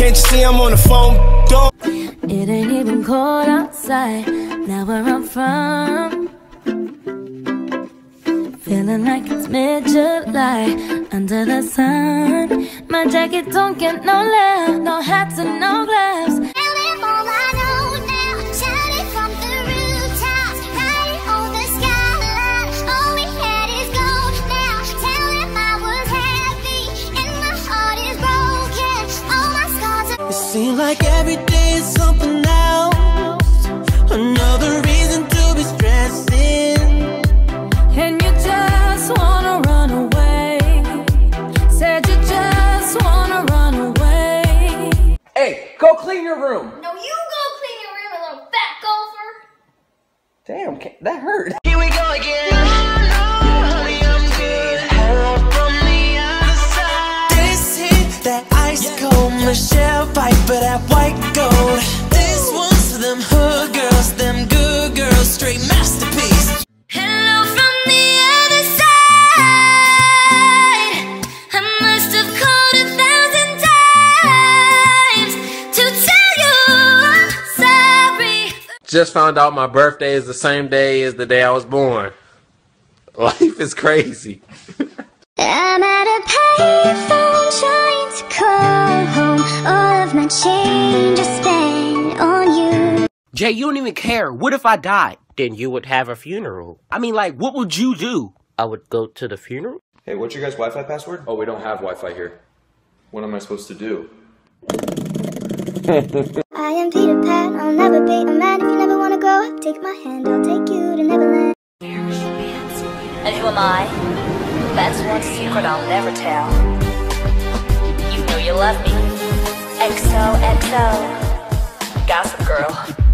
Can't you see I'm on the phone? It ain't even cold outside, now where I'm from. Feeling like it's mid-July, under the sun. My jacket don't get no love, no hats and no gloves. Seems like every day is something else. Another reason to be stressing. And you just wanna run away. Said you just wanna run away. Hey, go clean your room. No, you go clean your room, you little fat golfer. Damn, that hurt. Here we go again. Ice cold Michelle Pfeiffer, that white gold. This one's for them hood girls, them good girls, straight masterpiece. Hello from the other side. I must have called a thousand times to tell you I'm sorry. Just found out my birthday is the same day as the day I was born. Life is crazy. I'm at a payphone change is spent on you. Jay, you don't even care. What if I died? Then you would have a funeral. I mean, like, what would you do? I would go to the funeral. Hey, what's your guys' Wi-Fi password? Oh, we don't have Wi-Fi here. What am I supposed to do? I am Peter Pan. I'll never be a man if you never wanna grow Up, take my hand, I'll take you to Neverland. And who am I? That's one secret I'll never tell. You know you love me. Gossip Girl.